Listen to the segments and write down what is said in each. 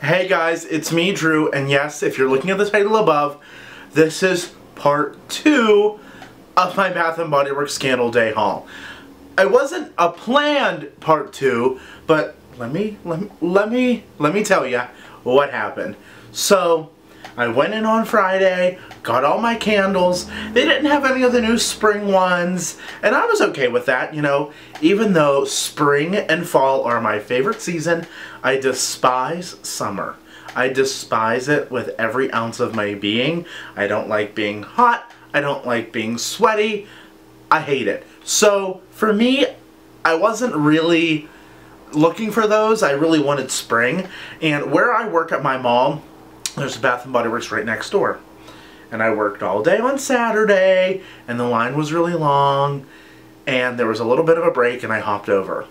Hey guys, it's me, Drew, and yes, if you're looking at the title above, this is part two of my Bath & Body Works Candle Day haul. It wasn't a planned part two, but let me, let me, let me, let me tell you what happened. So, I went in on Friday, got all my candles. They didn't have any of the new spring ones, and I was okay with that, you know. Even though spring and fall are my favorite season, I despise summer. I despise it with every ounce of my being. I don't like being hot. I don't like being sweaty. I hate it. So, for me, I wasn't really looking for those. I really wanted spring. And where I work at my mall, there's a Bath & Body Works right next door. And I worked all day on Saturday, and the line was really long, and there was a little bit of a break, and I hopped over.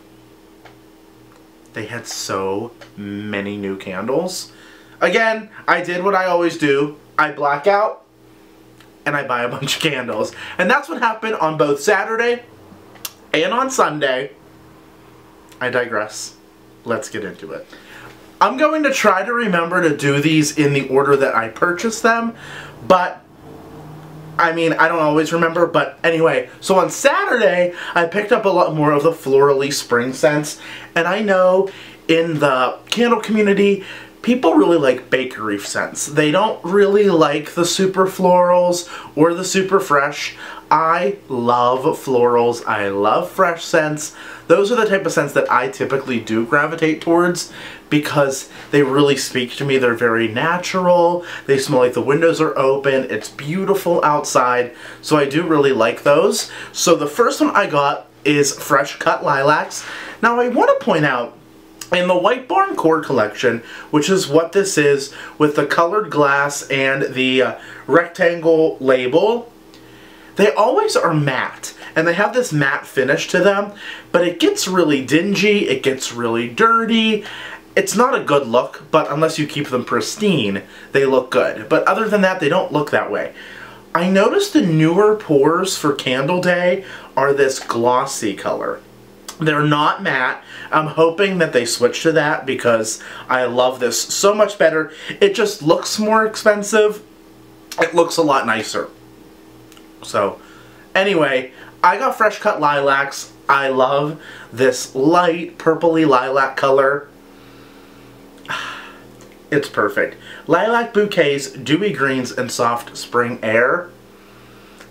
They had so many new candles. Again, I did what I always do. I black out, and I buy a bunch of candles. And that's what happened on both Saturday and on Sunday. I digress. Let's get into it. I'm going to try to remember to do these in the order that I purchased them, but I mean, I don't always remember, but anyway, so on Saturday, I picked up a lot more of the florally spring scents, and I know in the candle community, people really like bakery scents. They don't really like the super florals or the super fresh. I love florals. I love fresh scents. Those are the type of scents that I typically do gravitate towards because they really speak to me. They're very natural. They smell like the windows are open. It's beautiful outside. So I do really like those. So the first one I got is Fresh Cut Lilacs. Now I want to point out in the White Barn Core collection, which is what this is with the colored glass and the uh, rectangle label, they always are matte and they have this matte finish to them but it gets really dingy it gets really dirty. It's not a good look but unless you keep them pristine they look good. But other than that they don't look that way. I noticed the newer pours for Candle Day are this glossy color they're not matte. I'm hoping that they switch to that because I love this so much better. It just looks more expensive. It looks a lot nicer. So, anyway, I got fresh cut lilacs. I love this light purpley lilac color. It's perfect. Lilac bouquets, dewy greens, and soft spring air.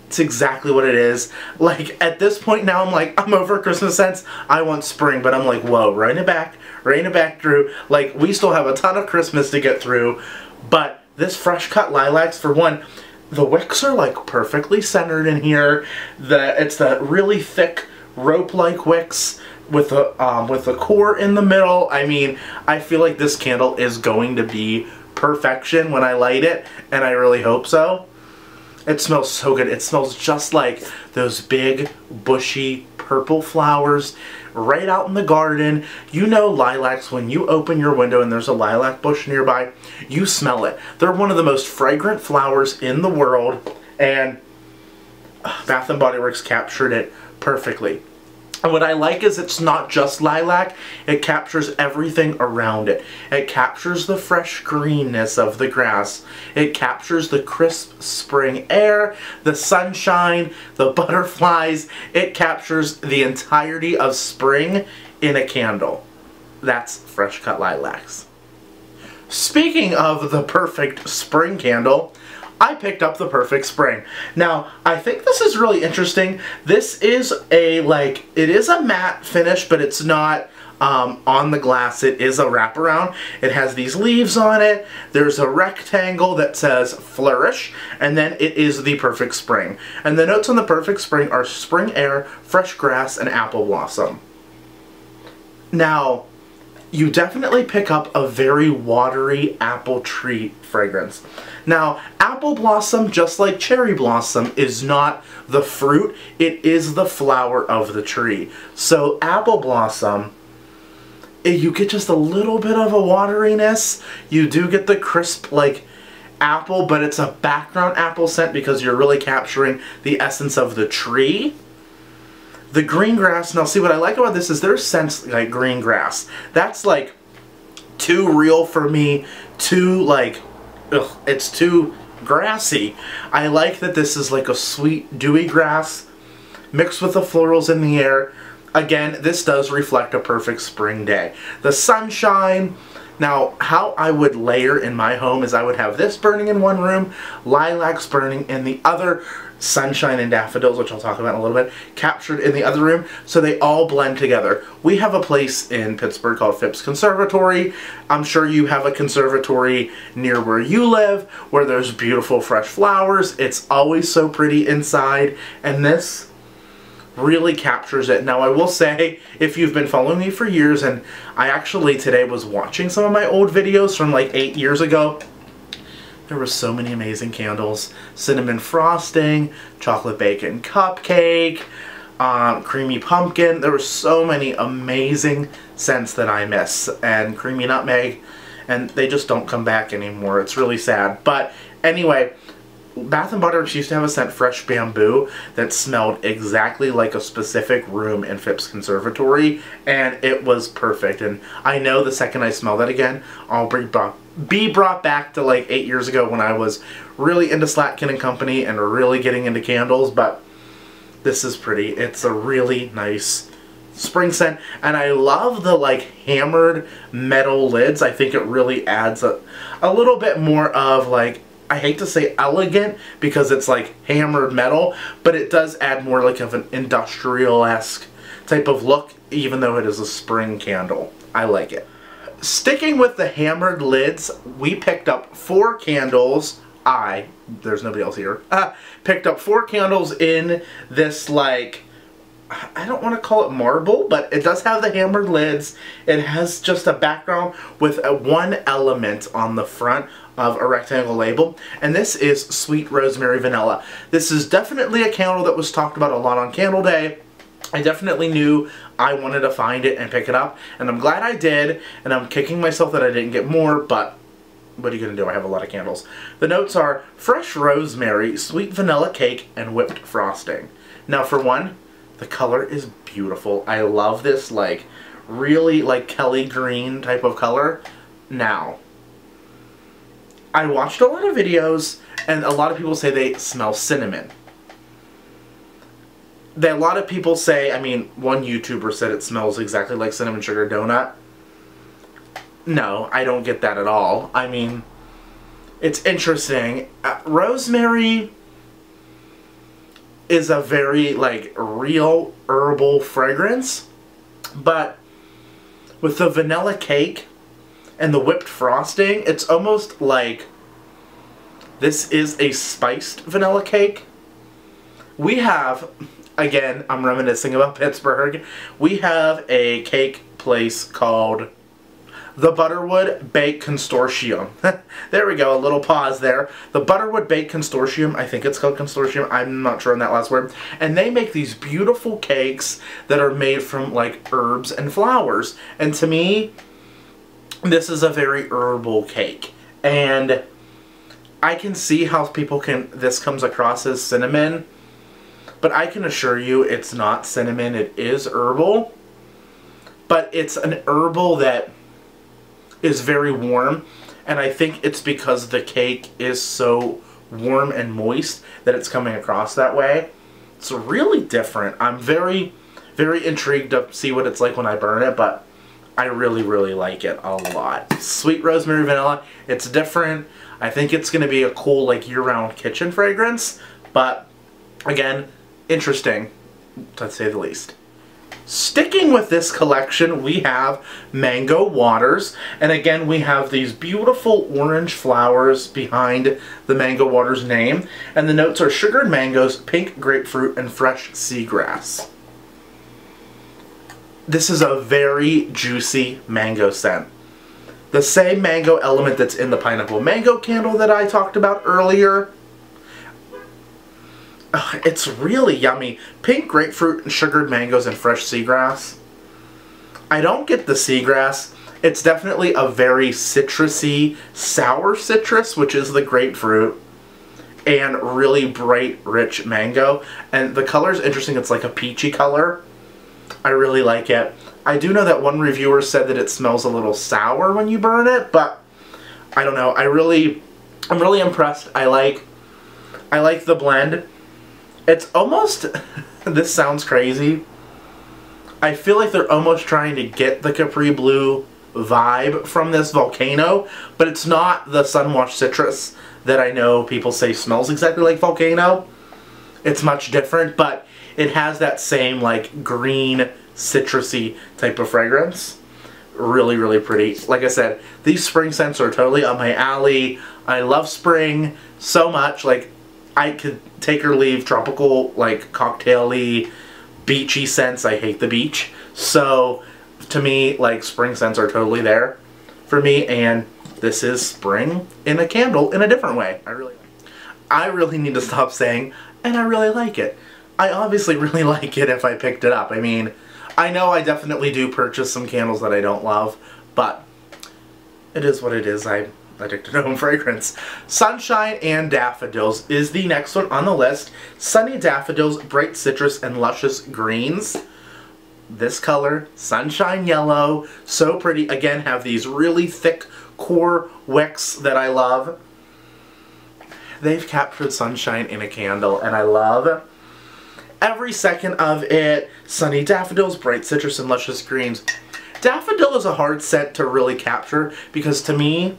It's exactly what it is. Like, at this point now, I'm like, I'm over Christmas scents. I want spring, but I'm like, whoa, rein it back, rein it back, Drew. Like, we still have a ton of Christmas to get through, but this fresh cut lilacs, for one, the wicks are like perfectly centered in here. The It's that really thick rope-like wicks with a um, with a core in the middle. I mean, I feel like this candle is going to be perfection when I light it, and I really hope so. It smells so good. It smells just like those big, bushy, purple flowers right out in the garden. You know lilacs, when you open your window and there's a lilac bush nearby, you smell it. They're one of the most fragrant flowers in the world, and uh, Bath & Body Works captured it perfectly. And what I like is it's not just lilac, it captures everything around it. It captures the fresh greenness of the grass. It captures the crisp spring air, the sunshine, the butterflies. It captures the entirety of spring in a candle. That's fresh cut lilacs. Speaking of the perfect spring candle, I picked up the Perfect Spring. Now, I think this is really interesting. This is a, like, it is a matte finish, but it's not um, on the glass. It is a wraparound. It has these leaves on it. There's a rectangle that says Flourish, and then it is the Perfect Spring. And the notes on the Perfect Spring are spring air, fresh grass, and apple blossom. Now, you definitely pick up a very watery apple tree fragrance. Now, apple blossom, just like cherry blossom, is not the fruit, it is the flower of the tree. So apple blossom, eh, you get just a little bit of a wateriness. You do get the crisp, like, apple, but it's a background apple scent because you're really capturing the essence of the tree. The green grass, now see what I like about this is there's scents like green grass. That's like too real for me, too like, ugh, it's too grassy. I like that this is like a sweet dewy grass mixed with the florals in the air. Again, this does reflect a perfect spring day. The sunshine, now, how I would layer in my home is I would have this burning in one room, lilacs burning in the other, sunshine and daffodils, which I'll talk about in a little bit, captured in the other room, so they all blend together. We have a place in Pittsburgh called Phipps Conservatory. I'm sure you have a conservatory near where you live, where there's beautiful fresh flowers. It's always so pretty inside, and this really captures it. Now I will say, if you've been following me for years, and I actually today was watching some of my old videos from like eight years ago, there were so many amazing candles. Cinnamon frosting, chocolate bacon cupcake, um, creamy pumpkin. There were so many amazing scents that I miss. And creamy nutmeg. And they just don't come back anymore. It's really sad. But anyway, Bath & Body Works used to have a scent Fresh Bamboo that smelled exactly like a specific room in Phipps Conservatory, and it was perfect. And I know the second I smell that again, I'll be brought, be brought back to like eight years ago when I was really into Slatkin and Company and really getting into candles, but this is pretty. It's a really nice spring scent and I love the like hammered metal lids. I think it really adds a, a little bit more of like I hate to say elegant because it's like hammered metal, but it does add more like of an industrial-esque type of look, even though it is a spring candle. I like it. Sticking with the hammered lids, we picked up four candles. I, there's nobody else here, uh, picked up four candles in this like I don't want to call it marble, but it does have the hammered lids. It has just a background with a one element on the front of a rectangle label, and this is Sweet Rosemary Vanilla. This is definitely a candle that was talked about a lot on Candle Day. I definitely knew I wanted to find it and pick it up, and I'm glad I did, and I'm kicking myself that I didn't get more, but what are you going to do? I have a lot of candles. The notes are fresh rosemary, sweet vanilla cake, and whipped frosting. Now for one, the color is beautiful. I love this like really like Kelly green type of color. Now, I watched a lot of videos and a lot of people say they smell cinnamon. That a lot of people say, I mean, one YouTuber said it smells exactly like cinnamon sugar donut. No, I don't get that at all. I mean, it's interesting. Uh, rosemary is a very like real herbal fragrance but with the vanilla cake and the whipped frosting it's almost like this is a spiced vanilla cake we have again I'm reminiscing about Pittsburgh we have a cake place called the Butterwood Bake Consortium. there we go, a little pause there. The Butterwood Bake Consortium, I think it's called Consortium, I'm not sure on that last word. And they make these beautiful cakes that are made from like herbs and flowers. And to me, this is a very herbal cake. And I can see how people can, this comes across as cinnamon, but I can assure you it's not cinnamon, it is herbal. But it's an herbal that is very warm and I think it's because the cake is so warm and moist that it's coming across that way. It's really different. I'm very, very intrigued to see what it's like when I burn it, but I really, really like it a lot. Sweet rosemary vanilla, it's different. I think it's going to be a cool like year-round kitchen fragrance, but again, interesting to say the least. Sticking with this collection, we have Mango Waters. And again, we have these beautiful orange flowers behind the Mango Waters name. And the notes are sugared mangoes, pink grapefruit, and fresh seagrass. This is a very juicy mango scent. The same mango element that's in the pineapple mango candle that I talked about earlier Ugh, it's really yummy. Pink grapefruit and sugared mangoes and fresh seagrass. I don't get the seagrass. It's definitely a very citrusy, sour citrus, which is the grapefruit, and really bright, rich mango. And the color is interesting. It's like a peachy color. I really like it. I do know that one reviewer said that it smells a little sour when you burn it, but I don't know. I really, I'm really impressed. I like, I like the blend. It's almost, this sounds crazy. I feel like they're almost trying to get the Capri Blue vibe from this volcano, but it's not the Sunwash Citrus that I know people say smells exactly like volcano. It's much different, but it has that same like green citrusy type of fragrance. Really, really pretty. Like I said, these spring scents are totally up my alley. I love spring so much. Like, I could take or leave tropical, like, cocktaily, beachy scents. I hate the beach. So, to me, like, spring scents are totally there for me. And this is spring in a candle in a different way. I really I really need to stop saying, and I really like it. I obviously really like it if I picked it up. I mean, I know I definitely do purchase some candles that I don't love, but it is what it is. I'm addicted to home fragrance. Sunshine and Daffodils is the next one on the list. Sunny Daffodils, Bright Citrus, and Luscious Greens. This color, Sunshine Yellow, so pretty. Again, have these really thick core wicks that I love. They've captured sunshine in a candle, and I love every second of it. Sunny daffodils, bright citrus, and luscious greens. Daffodil is a hard scent to really capture because to me,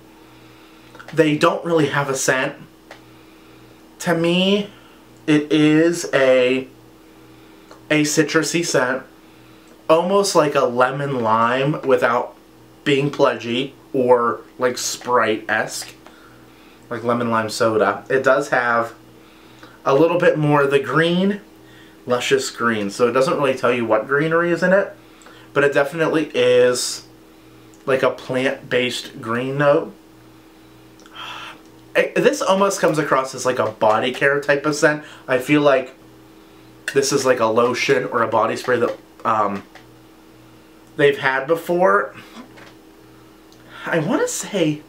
they don't really have a scent. To me, it is a a citrusy scent, almost like a lemon lime without being pledgy or like Sprite-esque, like lemon lime soda. It does have a little bit more of the green luscious green. So it doesn't really tell you what greenery is in it, but it definitely is like a plant-based green note. This almost comes across as like a body care type of scent. I feel like this is like a lotion or a body spray that um, they've had before. I want to say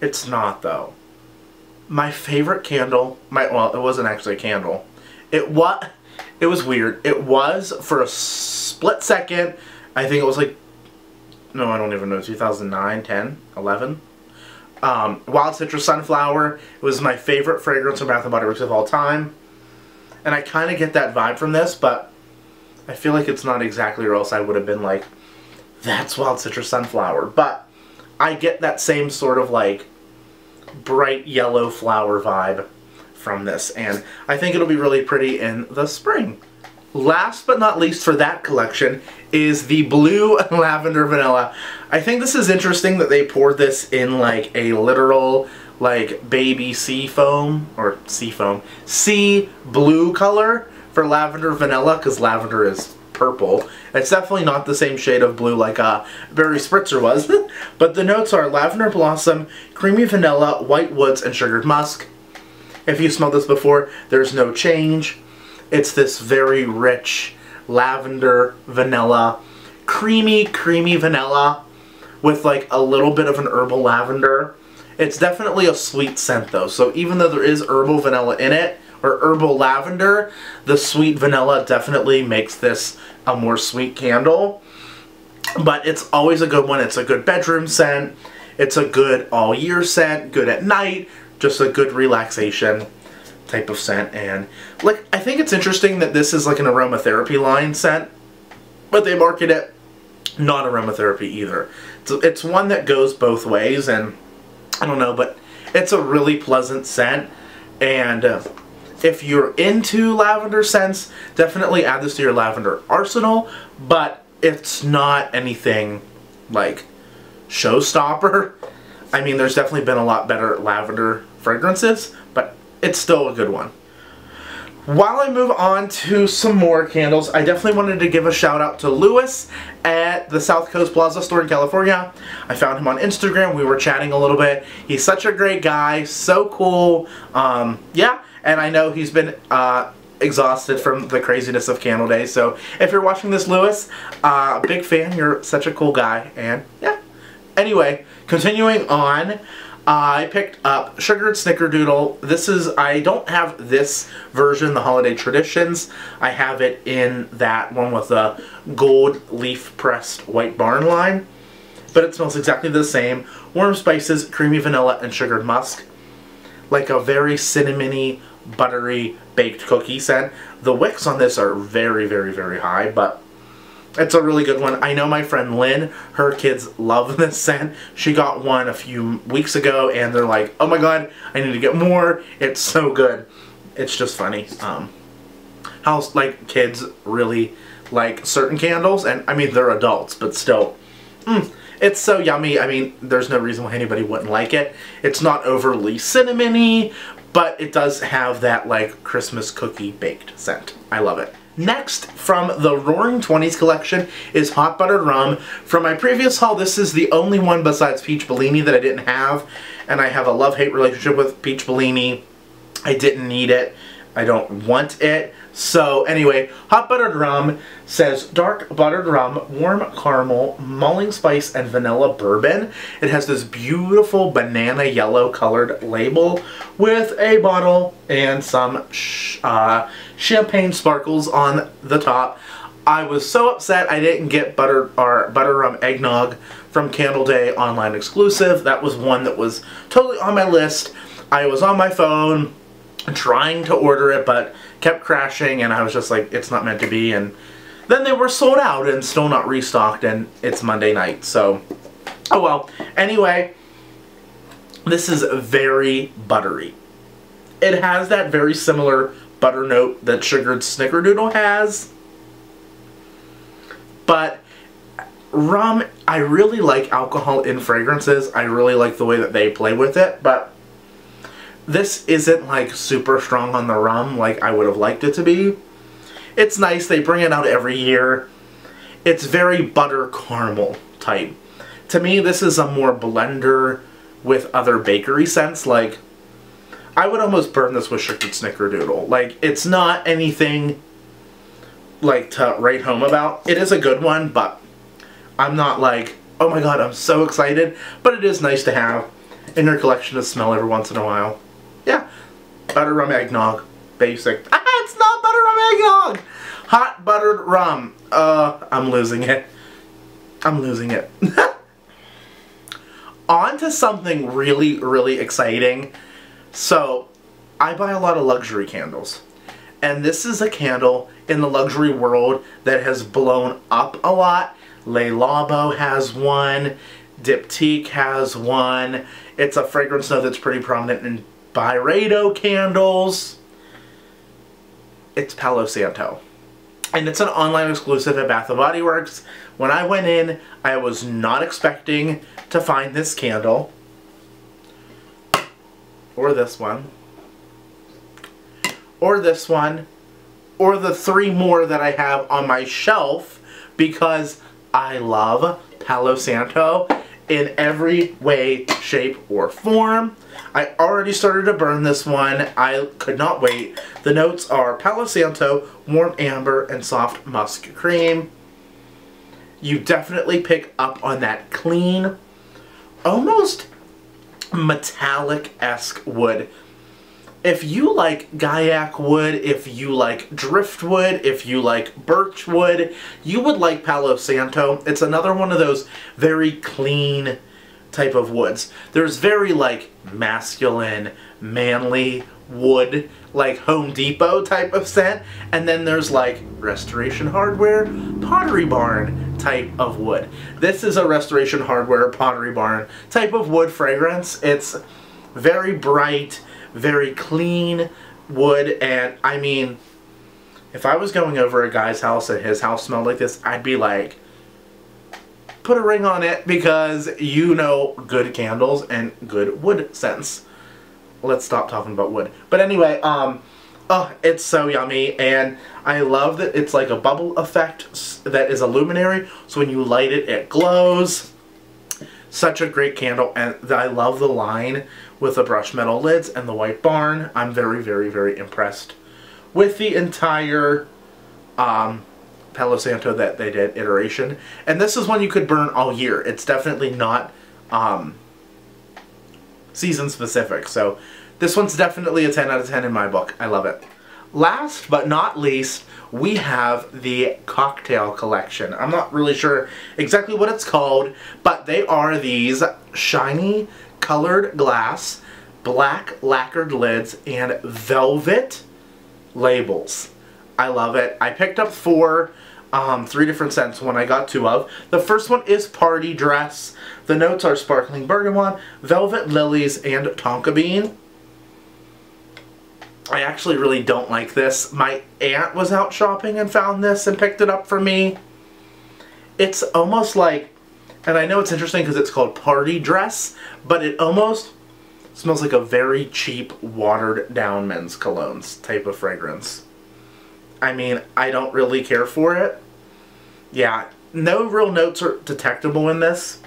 it's not though. My favorite candle, my well, it wasn't actually a candle. It what? It was weird. It was for a split second. I think it was like, no, I don't even know, 2009, 10, 11. Um, Wild Citrus Sunflower was my favorite fragrance from Bath & Body Works of all time. And I kind of get that vibe from this, but I feel like it's not exactly or else I would have been like, that's Wild Citrus Sunflower. But I get that same sort of like bright yellow flower vibe from this and I think it'll be really pretty in the spring. Last but not least for that collection is the Blue Lavender Vanilla. I think this is interesting that they poured this in like a literal like baby sea foam or sea foam sea blue color for lavender vanilla because lavender is purple. It's definitely not the same shade of blue like uh, Berry Spritzer was, but the notes are lavender blossom, creamy vanilla, white woods, and sugared musk. If you smelled this before, there's no change. It's this very rich lavender vanilla, creamy, creamy vanilla with like a little bit of an herbal lavender. It's definitely a sweet scent though, so even though there is herbal vanilla in it, or herbal lavender, the sweet vanilla definitely makes this a more sweet candle. But it's always a good one. It's a good bedroom scent. It's a good all year scent, good at night, just a good relaxation type of scent. And like, I think it's interesting that this is like an aromatherapy line scent, but they market it not aromatherapy either. It's, it's one that goes both ways, and I don't know, but it's a really pleasant scent. And uh, if you're into lavender scents, definitely add this to your lavender arsenal, but it's not anything like showstopper. I mean, there's definitely been a lot better lavender fragrances, but it's still a good one. While I move on to some more candles, I definitely wanted to give a shout out to Lewis at the South Coast Plaza store in California. I found him on Instagram. We were chatting a little bit. He's such a great guy, so cool. Um, yeah, and I know he's been uh, exhausted from the craziness of Candle Day. So if you're watching this, Lewis, uh, big fan. You're such a cool guy. And yeah. Anyway, continuing on. I picked up Sugared Snickerdoodle. This is, I don't have this version, the Holiday Traditions. I have it in that one with the gold leaf pressed white barn line. But it smells exactly the same. Warm spices, creamy vanilla, and sugared musk. Like a very cinnamony, buttery baked cookie scent. The wicks on this are very, very, very high, but it's a really good one. I know my friend Lynn, her kids love this scent. She got one a few weeks ago and they're like, oh my god, I need to get more. It's so good. It's just funny. Um, how like kids really like certain candles and I mean they're adults but still mm, it's so yummy I mean there's no reason why anybody wouldn't like it it's not overly cinnamony but it does have that like Christmas cookie baked scent I love it Next, from the Roaring Twenties collection, is Hot Buttered Rum. From my previous haul, this is the only one besides Peach Bellini that I didn't have, and I have a love-hate relationship with Peach Bellini. I didn't need it. I don't want it. So anyway, hot buttered rum says dark buttered rum, warm caramel, mulling spice, and vanilla bourbon. It has this beautiful banana yellow colored label with a bottle and some sh uh, champagne sparkles on the top. I was so upset I didn't get butter or butter rum eggnog from Candle Day online exclusive. That was one that was totally on my list. I was on my phone trying to order it, but kept crashing, and I was just like, it's not meant to be, and then they were sold out and still not restocked, and it's Monday night, so, oh well. Anyway, this is very buttery. It has that very similar butter note that Sugared Snickerdoodle has, but rum, I really like alcohol in fragrances. I really like the way that they play with it, but this isn't like super strong on the rum like I would have liked it to be. It's nice, they bring it out every year. It's very butter caramel type. To me, this is a more blender with other bakery scents. Like, I would almost burn this with Sugared Snickerdoodle. Like, it's not anything like to write home about. It is a good one, but I'm not like, oh my god, I'm so excited. But it is nice to have in your collection to smell every once in a while. Yeah, butter rum eggnog, basic. Ah, it's not butter rum eggnog! Hot buttered rum. Uh, I'm losing it. I'm losing it. On to something really, really exciting. So, I buy a lot of luxury candles. And this is a candle in the luxury world that has blown up a lot. Le Labo has one. Diptyque has one. It's a fragrance note that's pretty prominent in Byredo candles. It's Palo Santo. And it's an online exclusive at Bath & Body Works. When I went in, I was not expecting to find this candle. Or this one. Or this one. Or the three more that I have on my shelf because I love Palo Santo in every way, shape, or form. I already started to burn this one. I could not wait. The notes are Palo Santo, warm amber, and soft musk cream. You definitely pick up on that clean, almost metallic-esque wood if you like Guaiac wood, if you like driftwood, if you like birchwood, you would like Palo Santo. It's another one of those very clean type of woods. There's very like masculine, manly wood, like Home Depot type of scent, and then there's like Restoration Hardware, Pottery Barn type of wood. This is a Restoration Hardware, Pottery Barn type of wood fragrance. It's very bright, very clean wood, and I mean, if I was going over a guy's house and his house smelled like this, I'd be like, put a ring on it because you know good candles and good wood scents. Let's stop talking about wood. But anyway, um, oh, it's so yummy, and I love that it's like a bubble effect that is a luminary, so when you light it, it glows. Such a great candle, and I love the line with the brushed metal lids and the white barn. I'm very, very, very impressed with the entire um, Palo Santo that they did iteration. And this is one you could burn all year. It's definitely not um, season specific. So this one's definitely a 10 out of 10 in my book. I love it. Last but not least, we have the cocktail collection. I'm not really sure exactly what it's called, but they are these shiny colored glass, black lacquered lids, and velvet labels. I love it. I picked up four, um, three different scents when I got two of. The first one is Party Dress. The notes are Sparkling Bergamot, Velvet Lilies, and Tonka Bean. I actually really don't like this. My aunt was out shopping and found this and picked it up for me. It's almost like, and I know it's interesting because it's called Party Dress, but it almost smells like a very cheap watered down men's colognes type of fragrance. I mean, I don't really care for it. Yeah, no real notes are detectable in this.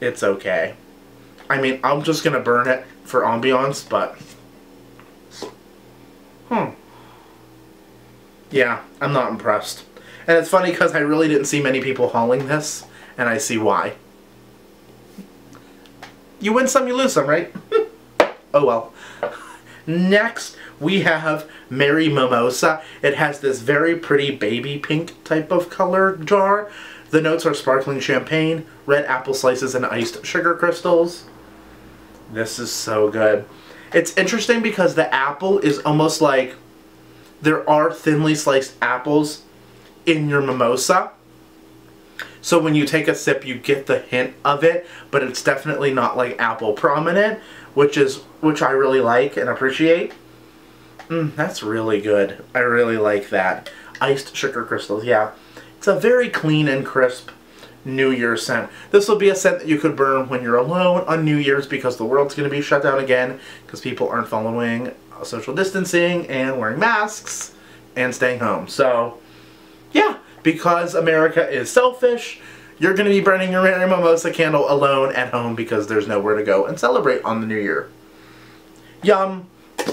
It's okay. I mean, I'm just going to burn it for ambiance, but... Hmm. Yeah, I'm not impressed. And it's funny because I really didn't see many people hauling this, and I see why. You win some, you lose some, right? oh well. Next, we have Merry Mimosa. It has this very pretty baby pink type of color jar. The notes are sparkling champagne, red apple slices, and iced sugar crystals. This is so good. It's interesting because the apple is almost like there are thinly sliced apples in your mimosa. So when you take a sip, you get the hint of it, but it's definitely not like apple prominent, which is which I really like and appreciate. Mm, that's really good. I really like that. Iced sugar crystals, yeah. It's a very clean and crisp New Year's scent. This will be a scent that you could burn when you're alone on New Year's because the world's going to be shut down again because people aren't following social distancing and wearing masks and staying home. So, yeah, because America is selfish, you're going to be burning your Merry Mimosa candle alone at home because there's nowhere to go and celebrate on the New Year. Yum.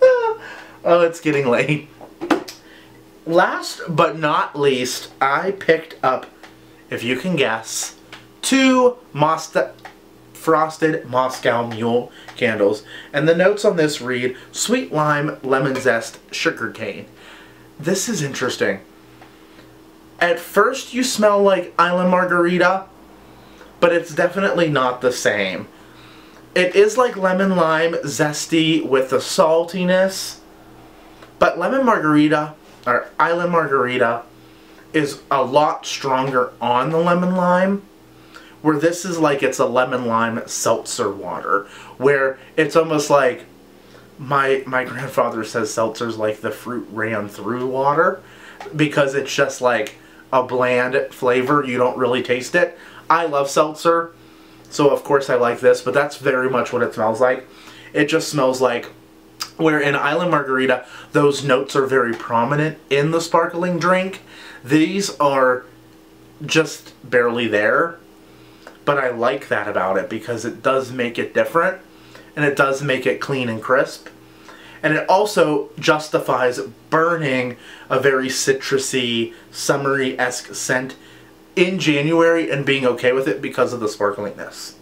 oh, it's getting late. Last but not least, I picked up if you can guess, two frosted Moscow Mule candles. And the notes on this read, sweet lime, lemon zest, sugar cane. This is interesting. At first you smell like Island Margarita, but it's definitely not the same. It is like lemon lime zesty with the saltiness, but lemon margarita, or Island Margarita, is a lot stronger on the lemon lime where this is like it's a lemon lime seltzer water where it's almost like my my grandfather says seltzer's like the fruit ran through water because it's just like a bland flavor you don't really taste it. I love seltzer so of course I like this but that's very much what it smells like. It just smells like where in Island Margarita those notes are very prominent in the sparkling drink. These are just barely there, but I like that about it because it does make it different and it does make it clean and crisp. And it also justifies burning a very citrusy, summery-esque scent in January and being okay with it because of the sparklingness.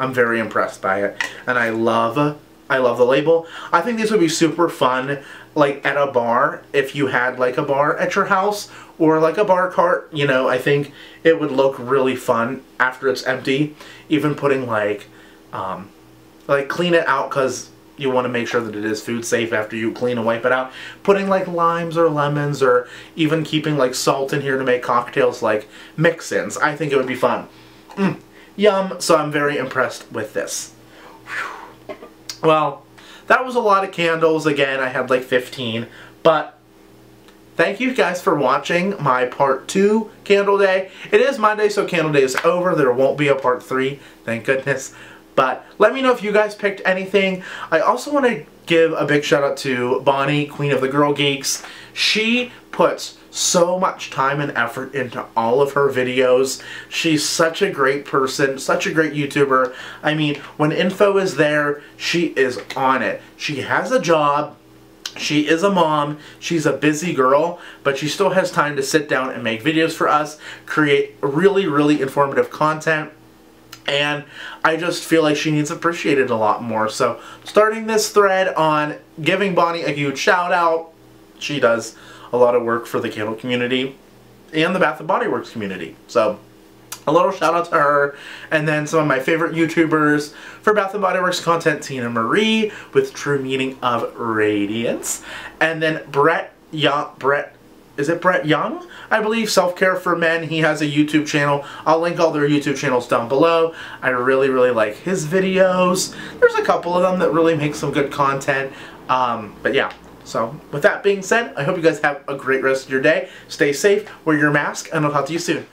I'm very impressed by it. And I love, I love the label. I think these would be super fun like at a bar if you had like a bar at your house or like a bar cart you know I think it would look really fun after it's empty even putting like um, like clean it out because you want to make sure that it is food safe after you clean and wipe it out putting like limes or lemons or even keeping like salt in here to make cocktails like mix-ins I think it would be fun mm, yum so I'm very impressed with this Whew. well that was a lot of candles. Again, I had like 15. But thank you guys for watching my part 2 candle day. It is Monday, so candle day is over. There won't be a part 3. Thank goodness. But let me know if you guys picked anything. I also want to give a big shout out to Bonnie, Queen of the Girl Geeks. She puts so much time and effort into all of her videos. She's such a great person, such a great YouTuber. I mean, when info is there, she is on it. She has a job. She is a mom, she's a busy girl, but she still has time to sit down and make videos for us, create really, really informative content. And I just feel like she needs appreciated a lot more. So starting this thread on giving Bonnie a huge shout out. She does a lot of work for the candle community and the Bath and Body Works community. So a little shout out to her and then some of my favorite YouTubers for Bath and Body Works content Tina Marie with True Meaning of Radiance and then Brett Young Brett is it Brett Young? I believe Self Care for Men. He has a YouTube channel. I'll link all their YouTube channels down below. I really, really like his videos. There's a couple of them that really make some good content. Um, but yeah, so with that being said, I hope you guys have a great rest of your day. Stay safe, wear your mask, and I'll talk to you soon.